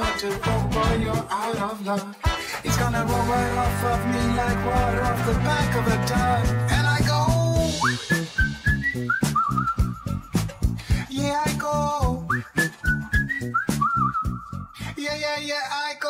hard to hold, boy, you're out of luck. It's gonna roll right off of me like water off the back of a duck. And I go. Yeah, I go. Yeah, yeah, yeah, I go.